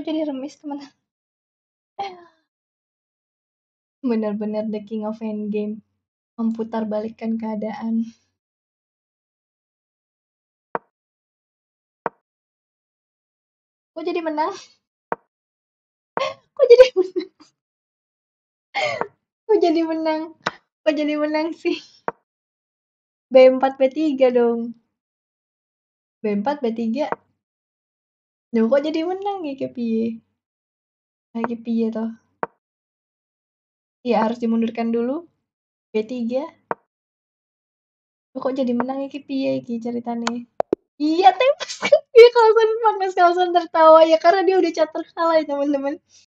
Kok jadi remis, teman? Bener-bener the king of endgame, memputarbalikkan keadaan. Kok jadi menang? Kok jadi menang? Kok jadi menang kok jadi menang sih? B4, B3 dong. B4, B3. Loh kok jadi menang iki piye? Lah iki piye toh? Ya harus dimundurkan dulu. B3. Loh kok jadi menang iki piye iki ceritane? Iya tembak dia Carlson panas Carlson tertawa ya karena dia udah catur kalah ya teman-teman.